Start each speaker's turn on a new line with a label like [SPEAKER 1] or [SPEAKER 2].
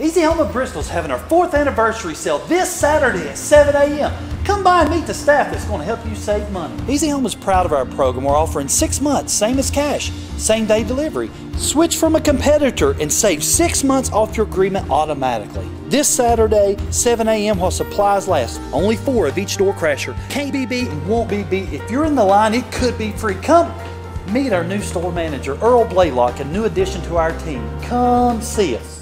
[SPEAKER 1] Easy Home of Bristol's having our fourth anniversary sale this Saturday at 7 a.m. Come by and meet the staff that's going to help you save money. Easy Home is proud of our program. We're offering six months, same as cash, same day delivery. Switch from a competitor and save six months off your agreement automatically. This Saturday, 7 a.m. while supplies last. Only four of each door crasher. Can't be beat and won't be beat. If you're in the line, it could be free. Come meet our new store manager, Earl Blaylock, a new addition to our team. Come see us.